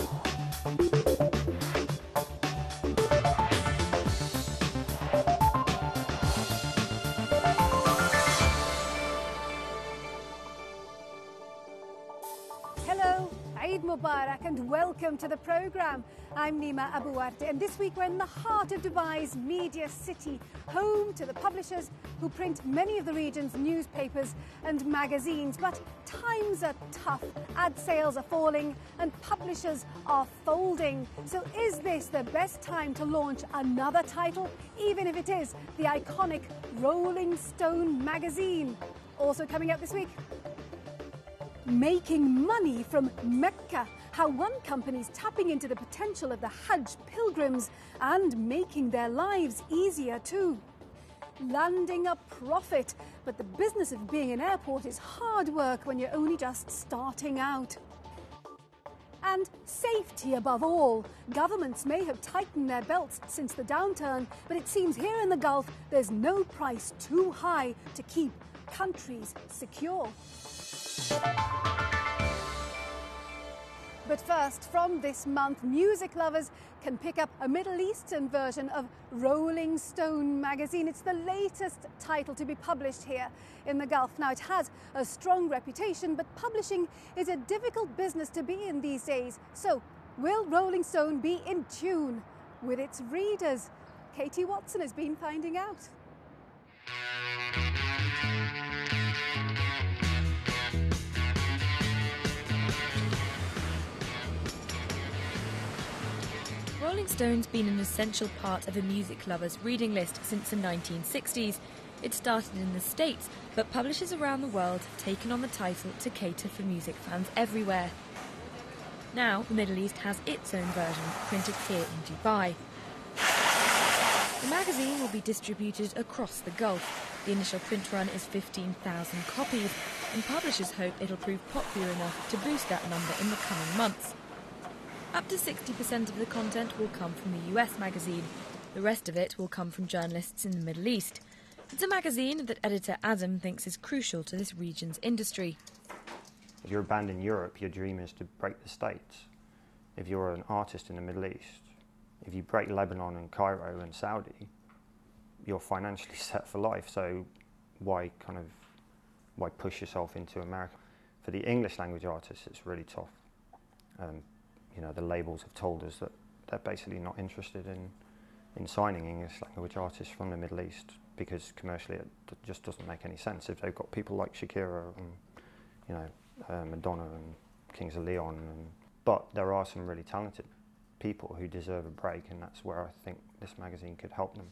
Thank you. Mubarak, and welcome to the programme. I'm Nima Abu Wardeh, and this week we're in the heart of Dubai's media city, home to the publishers who print many of the region's newspapers and magazines. But times are tough, ad sales are falling, and publishers are folding. So, is this the best time to launch another title, even if it is the iconic Rolling Stone magazine? Also coming up this week, making money from Mecca. How one company's tapping into the potential of the Hajj pilgrims and making their lives easier too. Landing a profit. But the business of being an airport is hard work when you're only just starting out. And safety above all. Governments may have tightened their belts since the downturn, but it seems here in the Gulf there's no price too high to keep countries secure. But first, from this month, music lovers can pick up a Middle Eastern version of Rolling Stone magazine. It's the latest title to be published here in the Gulf. Now, it has a strong reputation, but publishing is a difficult business to be in these days. So, will Rolling Stone be in tune with its readers? Katie Watson has been finding out. Rolling Stone's been an essential part of a music lover's reading list since the 1960s. It started in the States, but publishers around the world have taken on the title to cater for music fans everywhere. Now, the Middle East has its own version, printed here in Dubai. The magazine will be distributed across the Gulf. The initial print run is 15,000 copies, and publishers hope it'll prove popular enough to boost that number in the coming months. Up to 60% of the content will come from the US magazine. The rest of it will come from journalists in the Middle East. It's a magazine that editor Adam thinks is crucial to this region's industry. If you're a band in Europe, your dream is to break the States. If you're an artist in the Middle East, if you break Lebanon and Cairo and Saudi, you're financially set for life. So why kind of why push yourself into America? For the English language artists, it's really tough. Um, you know, the labels have told us that they're basically not interested in, in signing English language artists from the Middle East because commercially it just doesn't make any sense. If they've got people like Shakira and, you know, uh, Madonna and Kings of Leon, and, but there are some really talented people who deserve a break, and that's where I think this magazine could help them.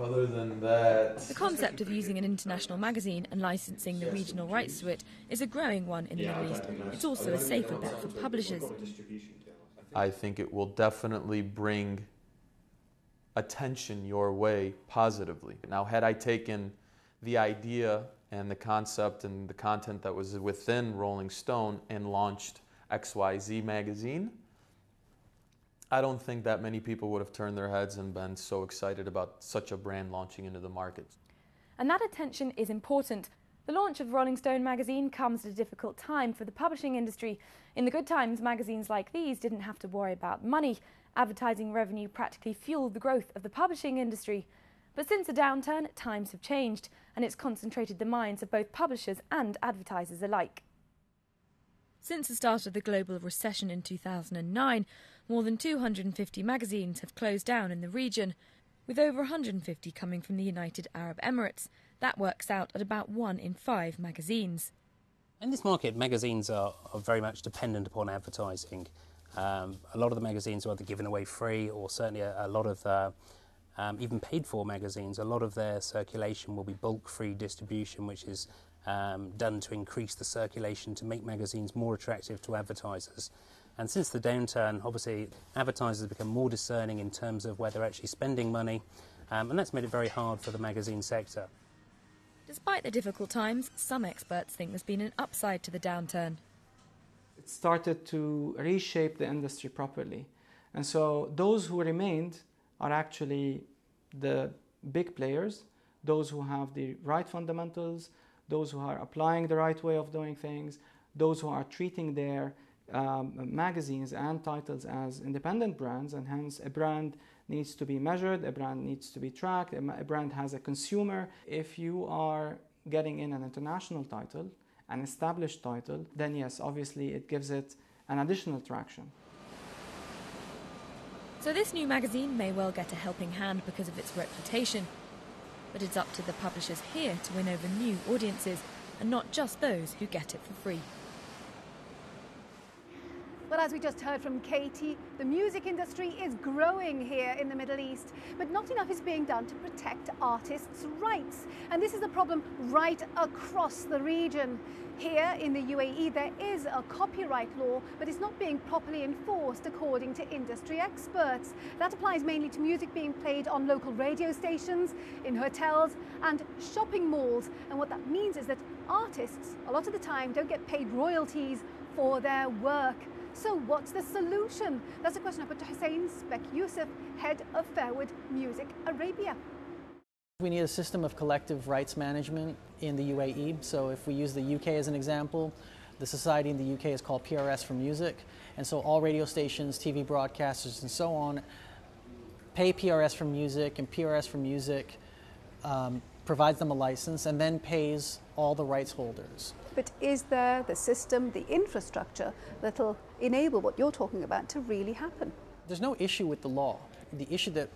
Other than that, The concept of using an international magazine and licensing the regional rights to it is a growing one in the Middle East. It's also a safer bet for publishers. I think it will definitely bring attention your way positively. Now, had I taken the idea and the concept and the content that was within Rolling Stone and launched XYZ magazine, I don't think that many people would have turned their heads and been so excited about such a brand launching into the market. And that attention is important. The launch of Rolling Stone magazine comes at a difficult time for the publishing industry. In the good times, magazines like these didn't have to worry about money. Advertising revenue practically fueled the growth of the publishing industry. But since the downturn, times have changed, and it's concentrated the minds of both publishers and advertisers alike. Since the start of the global recession in 2009, more than 250 magazines have closed down in the region, with over 150 coming from the United Arab Emirates. That works out at about one in five magazines. In this market, magazines are, are very much dependent upon advertising. Um, a lot of the magazines are either given away free or certainly a, a lot of uh, um, even paid for magazines. A lot of their circulation will be bulk free distribution, which is um, done to increase the circulation to make magazines more attractive to advertisers. And since the downturn, obviously, advertisers have become more discerning in terms of where they're actually spending money, um, and that's made it very hard for the magazine sector. Despite the difficult times, some experts think there's been an upside to the downturn. it started to reshape the industry properly. And so those who remained are actually the big players, those who have the right fundamentals, those who are applying the right way of doing things, those who are treating their um, magazines and titles as independent brands, and hence a brand needs to be measured, a brand needs to be tracked, a brand has a consumer. If you are getting in an international title, an established title, then yes, obviously it gives it an additional traction. So this new magazine may well get a helping hand because of its reputation, but it's up to the publishers here to win over new audiences and not just those who get it for free. Well, as we just heard from Katie, the music industry is growing here in the Middle East, but not enough is being done to protect artists' rights. And this is a problem right across the region. Here in the UAE, there is a copyright law, but it's not being properly enforced according to industry experts. That applies mainly to music being played on local radio stations, in hotels, and shopping malls. And what that means is that artists, a lot of the time, don't get paid royalties for their work. So what's the solution? That's a question I put to Hussein Spek Youssef, head of Fairwood Music Arabia. We need a system of collective rights management in the UAE. So if we use the UK as an example, the society in the UK is called PRS for Music. And so all radio stations, TV broadcasters, and so on pay PRS for Music, and PRS for Music um, provides them a license and then pays all the rights holders. But is there the system, the infrastructure that'll enable what you're talking about to really happen? There's no issue with the law. The issue that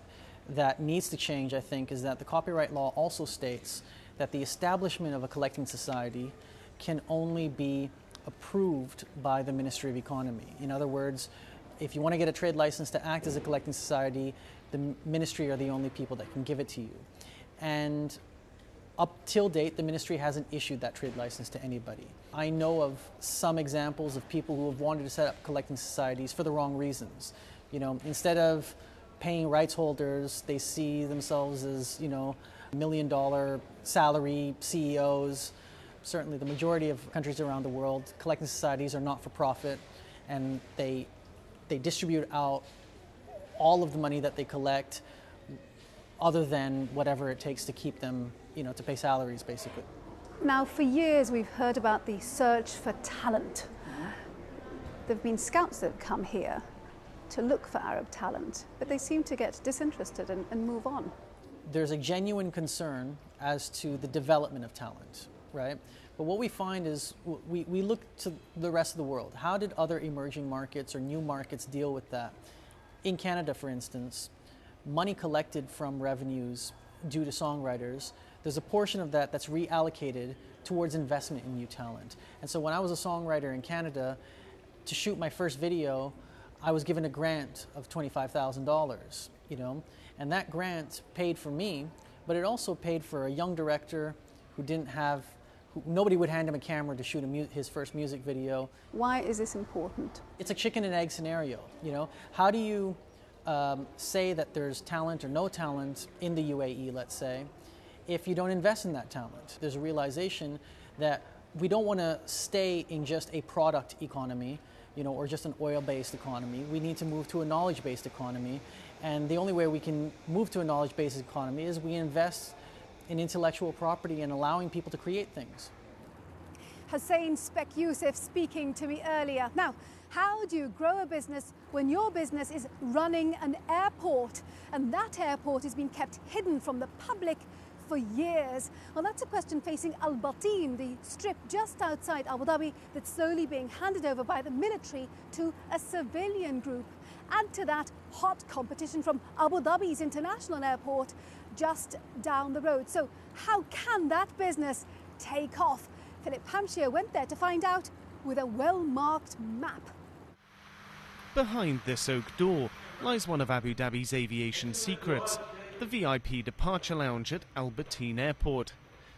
that needs to change, I think, is that the copyright law also states that the establishment of a collecting society can only be approved by the Ministry of Economy. In other words, if you want to get a trade license to act as a collecting society, the ministry are the only people that can give it to you. And up till date, the ministry hasn't issued that trade license to anybody. I know of some examples of people who have wanted to set up collecting societies for the wrong reasons. You know, instead of paying rights holders, they see themselves as, you know, million dollar salary CEOs. Certainly, the majority of countries around the world, collecting societies are not for profit and they, they distribute out all of the money that they collect other than whatever it takes to keep them you know, to pay salaries basically. Now, for years we've heard about the search for talent. There have been scouts that have come here to look for Arab talent, but they seem to get disinterested and, and move on. There's a genuine concern as to the development of talent, right? But what we find is we, we look to the rest of the world. How did other emerging markets or new markets deal with that? In Canada, for instance, money collected from revenues due to songwriters there's a portion of that that's reallocated towards investment in new talent. And so when I was a songwriter in Canada, to shoot my first video, I was given a grant of $25,000, you know, and that grant paid for me, but it also paid for a young director who didn't have, who, nobody would hand him a camera to shoot a mu- his first music video. Why is this important? It's a chicken and egg scenario, you know. How do you um, say that there's talent or no talent in the UAE, let's say, if you don't invest in that talent. There's a realization that we don't want to stay in just a product economy, you know, or just an oil-based economy. We need to move to a knowledge-based economy, and the only way we can move to a knowledge-based economy is we invest in intellectual property and allowing people to create things. Hussein Spek Youssef speaking to me earlier. Now, how do you grow a business when your business is running an airport and that airport is being kept hidden from the public for years? Well, that's a question facing Al Bateen, the strip just outside Abu Dhabi that's slowly being handed over by the military to a civilian group. Add to that hot competition from Abu Dhabi's international airport just down the road. So, how can that business take off? Philip Hampshire went there to find out with a well marked map. Behind this oak door lies one of Abu Dhabi's aviation secrets the VIP departure lounge at Al Bateen Airport.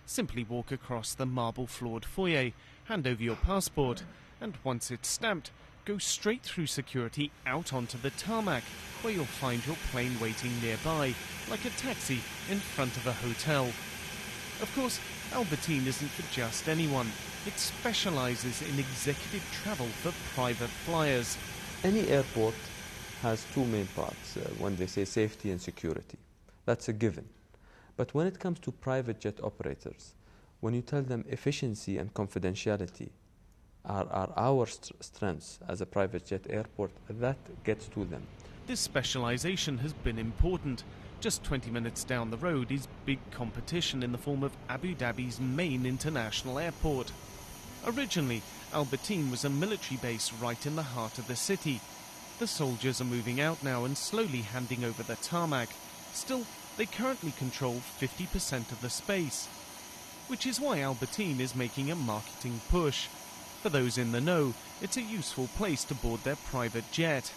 Simply walk across the marble floored foyer, hand over your passport, and once it's stamped, go straight through security out onto the tarmac, where you'll find your plane waiting nearby, like a taxi in front of a hotel. Of course, Al Bateen isn't for just anyone. It specialises in executive travel for private flyers. Any airport has two main parts uh, when they say safety and security. That's a given. But when it comes to private jet operators, when you tell them efficiency and confidentiality, are, are our st- strengths as a private jet airport. That gets to them. This specialisation has been important. Just 20 minutes down the road is big competition in the form of Abu Dhabi's main international airport. Originally, Al was a military base right in the heart of the city. The soldiers are moving out now and slowly handing over the tarmac. Still, they currently control 50% of the space, which is why Al Bateen is making a marketing push. For those in the know, it's a useful place to board their private jet.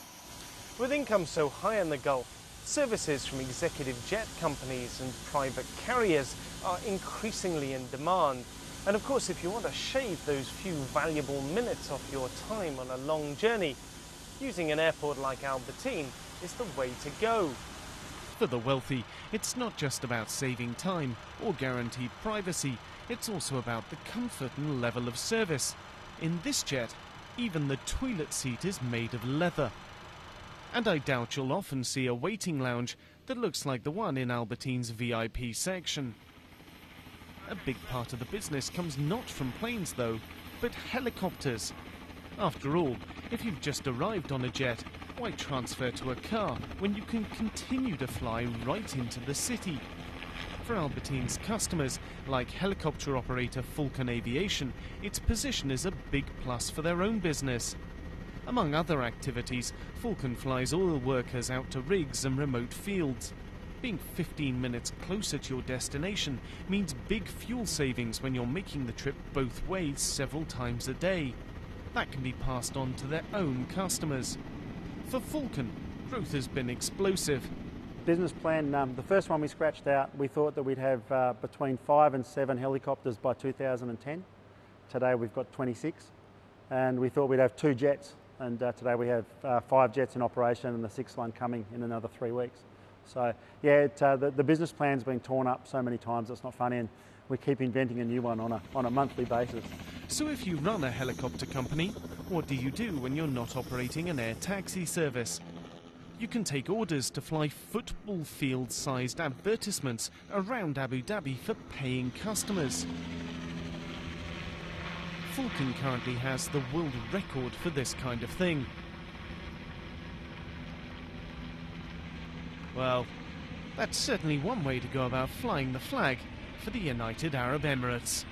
With income so high in the Gulf, services from executive jet companies and private carriers are increasingly in demand. And of course, if you want to shave those few valuable minutes off your time on a long journey, using an airport like Al Bateen is the way to go. For the wealthy, it's not just about saving time or guaranteed privacy, it's also about the comfort and level of service. In this jet, even the toilet seat is made of leather. And I doubt you'll often see a waiting lounge that looks like the one in Al Bateen's VIP section. A big part of the business comes not from planes, though, but helicopters. After all, if you've just arrived on a jet, why transfer to a car when you can continue to fly right into the city? For Al Bateen's customers, like helicopter operator Falcon Aviation, its position is a big plus for their own business. Among other activities, Falcon flies oil workers out to rigs and remote fields. Being 15 minutes closer to your destination means big fuel savings when you're making the trip both ways several times a day. That can be passed on to their own customers. For Falcon, growth has been explosive. Business plan, um, the first one we scratched out, we thought that we'd have uh, between five and seven helicopters by 2010. Today we've got 26, and we thought we'd have two jets, and uh, today we have uh, five jets in operation and the sixth one coming in another three weeks. So, yeah, it, uh, the, the business plan's been torn up so many times it's not funny, and we keep inventing a new one on a, on a monthly basis. So, if you run a helicopter company, what do you do when you're not operating an air taxi service? You can take orders to fly football field sized advertisements around Abu Dhabi for paying customers. Falcon currently has the world record for this kind of thing. Well, that's certainly one way to go about flying the flag for the United Arab Emirates.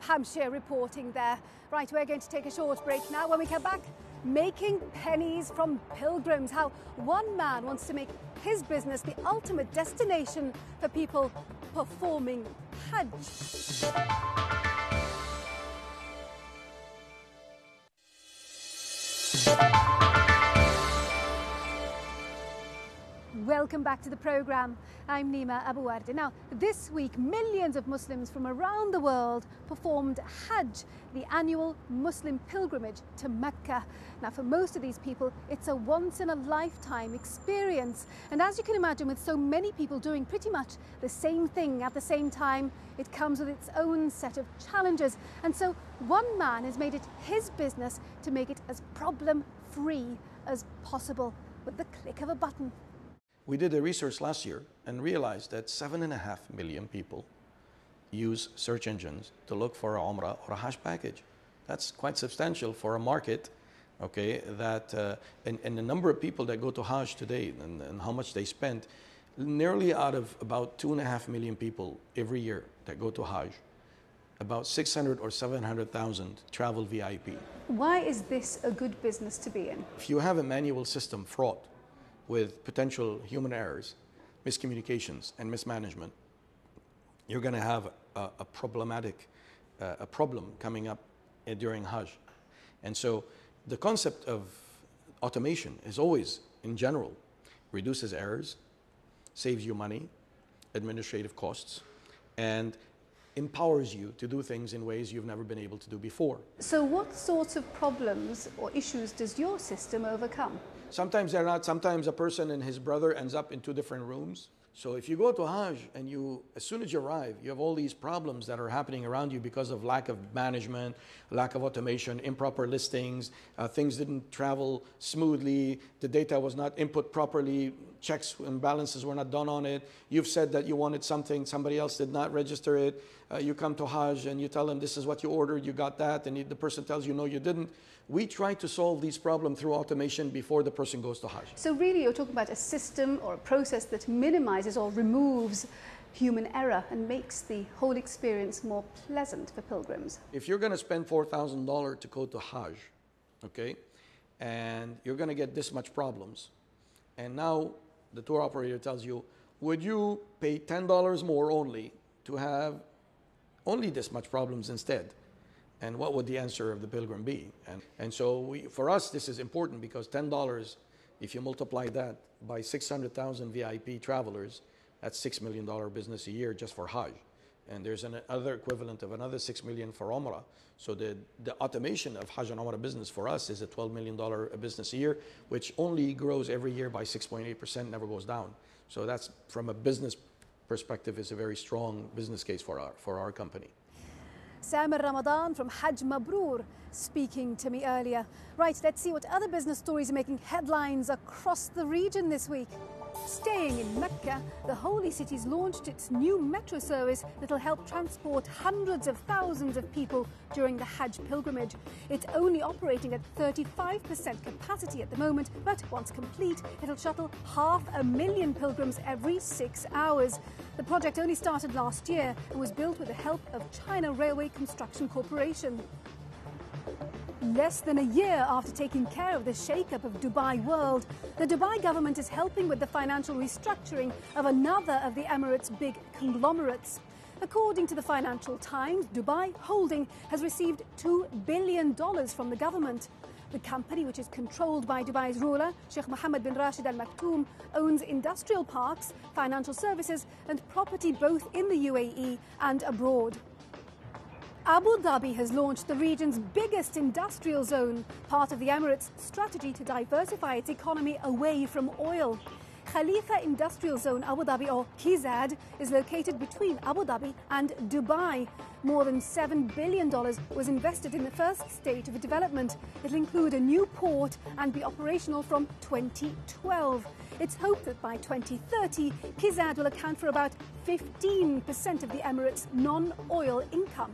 Hampshire reporting there. Right, we're going to take a short break now. When we come back, making pennies from pilgrims. How one man wants to make his business the ultimate destination for people performing Hajj. Welcome back to the programme. I'm Nima Abu Wardeh. Now, this week, millions of Muslims from around the world performed Hajj, the annual Muslim pilgrimage to Mecca. Now, for most of these people, it's a once in a lifetime experience. And as you can imagine, with so many people doing pretty much the same thing at the same time, it comes with its own set of challenges. And so, one man has made it his business to make it as problem free as possible with the click of a button. We did a research last year and realized that seven and a half million people use search engines to look for a Umrah or a Hajj package. That's quite substantial for a market, okay, that, uh, and, and the number of people that go to Hajj today and, and how much they spend, nearly out of about two and a half million people every year that go to Hajj, about 600 or 700,000 travel VIP. Why is this a good business to be in? If you have a manual system fraught with potential human errors, miscommunications, and mismanagement, you're going to have a, a problematic, uh, a problem coming up uh, during Hajj. And so the concept of automation is always, in general, reduces errors, saves you money, administrative costs, and empowers you to do things in ways you've never been able to do before. So, what sorts of problems or issues does your system overcome? Sometimes they're not. Sometimes a person and his brother ends up in two different rooms. So if you go to Hajj and you, as soon as you arrive, you have all these problems that are happening around you because of lack of management, lack of automation, improper listings, uh, things didn't travel smoothly, the data was not input properly, checks and balances were not done on it. You've said that you wanted something, somebody else did not register it. Uh, you come to Hajj and you tell them this is what you ordered, you got that, and the person tells you no, you didn't. We try to solve these problems through automation before the person goes to Hajj. So really you're talking about a system or a process that minimizes or removes human error and makes the whole experience more pleasant for pilgrims. If you're going to spend $4,000 to go to Hajj, okay, and you're going to get this much problems, and now the tour operator tells you, would you pay $10 more only to have only this much problems instead? And what would the answer of the pilgrim be? And, and so we, for us, this is important because $10, if you multiply that by 600,000 VIP travelers, that's $6 million business a year just for Hajj. And there's another equivalent of another 6 million for Umrah. So the, the automation of Hajj and Umrah business for us is a $12 million business a year, which only grows every year by 6.8%, never goes down. So that's, from a business perspective, is a very strong business case for our, for our company. Samir Ramadan from Hajj Mabrur speaking to me earlier. Right, let's see what other business stories are making headlines across the region this week. Staying in Mecca, the holy city's launched its new metro service that'll help transport hundreds of thousands of people during the Hajj pilgrimage. It's only operating at 35% capacity at the moment, but once complete, it'll shuttle half a million pilgrims every six hours. The project only started last year and was built with the help of China Railway Construction Corporation. Less than a year after taking care of the shake-up of Dubai World, the Dubai government is helping with the financial restructuring of another of the Emirates' big conglomerates. According to the Financial Times, Dubai Holding has received $2 billion from the government. The company, which is controlled by Dubai's ruler, Sheikh Mohammed bin Rashid Al Maktoum, owns industrial parks, financial services, and property both in the UAE and abroad. Abu Dhabi has launched the region's biggest industrial zone, part of the Emirates' strategy to diversify its economy away from oil. Khalifa Industrial Zone Abu Dhabi, or KIZAD, is located between Abu Dhabi and Dubai. More than $7 billion was invested in the first stage of development. It'll include a new port and be operational from 2012. It's hoped that by 2030, KIZAD will account for about 15% of the Emirates' non oil income.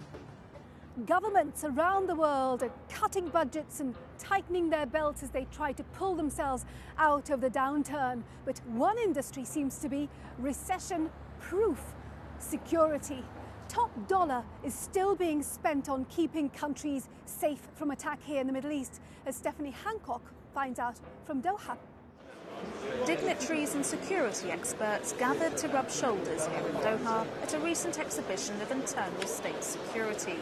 Governments around the world are cutting budgets and tightening their belts as they try to pull themselves out of the downturn. But one industry seems to be recession proof security. Top dollar is still being spent on keeping countries safe from attack here in the Middle East, as Stephanie Hancock finds out from Doha. Dignitaries and security experts gathered to rub shoulders here in Doha at a recent exhibition of internal state security.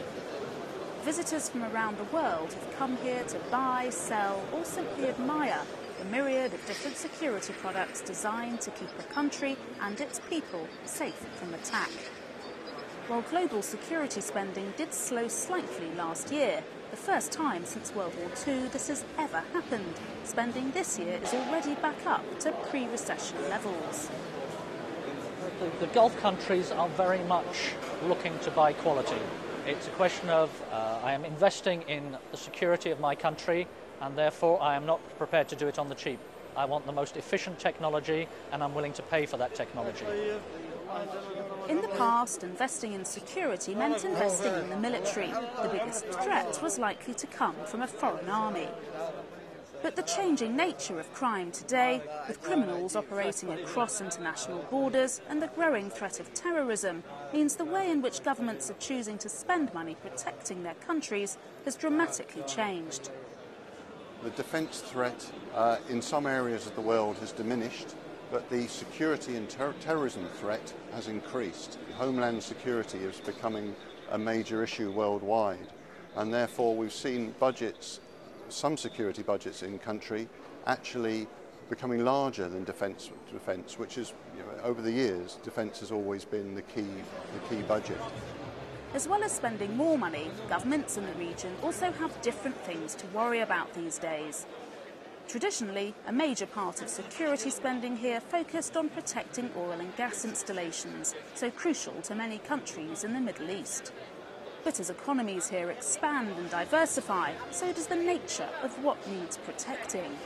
Visitors from around the world have come here to buy, sell, or simply admire the myriad of different security products designed to keep a country and its people safe from attack. While global security spending did slow slightly last year, the first time since World War II this has ever happened, spending this year is already back up to pre recession levels. The, the Gulf countries are very much looking to buy quality. It's a question of uh, I am investing in the security of my country and therefore I am not prepared to do it on the cheap. I want the most efficient technology and I'm willing to pay for that technology. In the past, investing in security meant investing in the military. The biggest threat was likely to come from a foreign army. But the changing nature of crime today, with criminals operating across international borders and the growing threat of terrorism, means the way in which governments are choosing to spend money protecting their countries has dramatically changed. The defence threat uh, in some areas of the world has diminished, but the security and ter- terrorism threat has increased. Homeland security is becoming a major issue worldwide, and therefore we've seen budgets some security budgets in country actually becoming larger than defence, defence which is, you know, over the years, defence has always been the key, the key budget. As well as spending more money, governments in the region also have different things to worry about these days. Traditionally, a major part of security spending here focused on protecting oil and gas installations, so crucial to many countries in the Middle East. But as economies here expand and diversify, so does the nature of what needs protecting.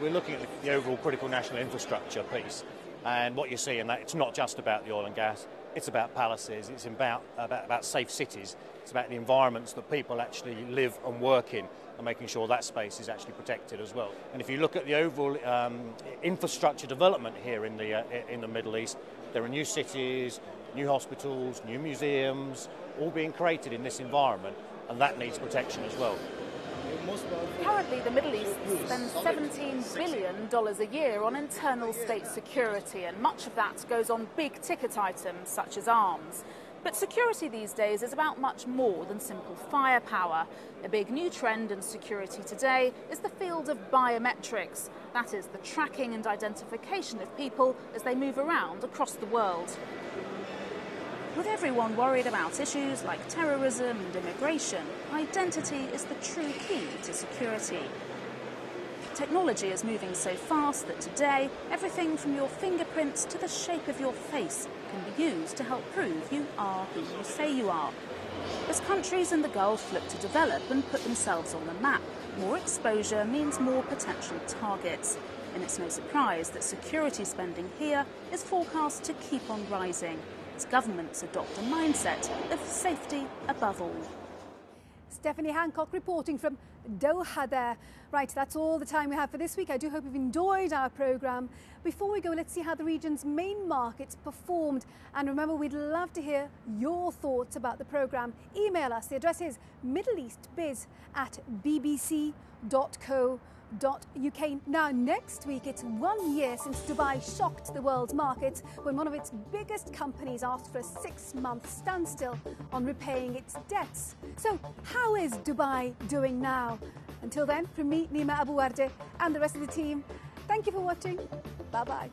we're looking at the overall critical national infrastructure piece, and what you see in that, it's not just about the oil and gas, it's about palaces, it's about, about, about safe cities, it's about the environments that people actually live and work in and making sure that space is actually protected as well. And if you look at the overall um, infrastructure development here in the, uh, in the Middle East, there are new cities, new hospitals, new museums, all being created in this environment, and that needs protection as well. Currently, the Middle East spends $17 billion a year on internal state security, and much of that goes on big ticket items such as arms. But security these days is about much more than simple firepower. A big new trend in security today is the field of biometrics. That is, the tracking and identification of people as they move around across the world. With everyone worried about issues like terrorism and immigration, identity is the true key to security. Technology is moving so fast that today, everything from your fingerprints to the shape of your face can be used to help prove you are who you say you are. As countries in the Gulf look to develop and put themselves on the map, more exposure means more potential targets. And it's no surprise that security spending here is forecast to keep on rising as governments adopt a mindset of safety above all. Stephanie Hancock reporting from Doha there. Right, that's all the time we have for this week. I do hope you've enjoyed our programme. Before we go, let's see how the region's main markets performed. And remember, we'd love to hear your thoughts about the programme. Email us. The address is middleeastbiz at bbc.co.uk uk. Now, next week, it's one year since Dubai shocked the world market when one of its biggest companies asked for a six month standstill on repaying its debts. So, how is Dubai doing now? Until then, from me, Nima Abu Wardeh, and the rest of the team, thank you for watching. Bye bye.